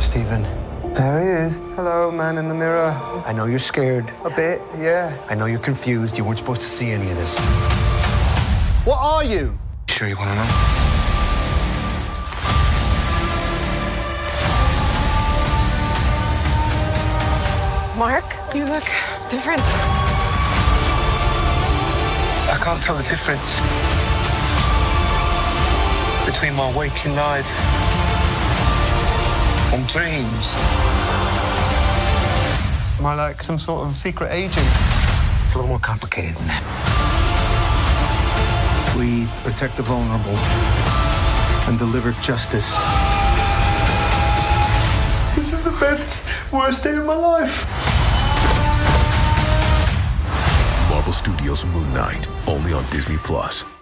Stephen, There he is. Hello, man in the mirror. I know you're scared. A bit, yeah. I know you're confused. You weren't supposed to see any of this. What are you? Sure you want to know? Mark, you look different. I can't tell the difference between my waking life and dreams. Am I like some sort of secret agent? It's a little more complicated than that. We protect the vulnerable and deliver justice. This is the best, worst day of my life. Marvel Studios Moon Knight, only on Disney Plus.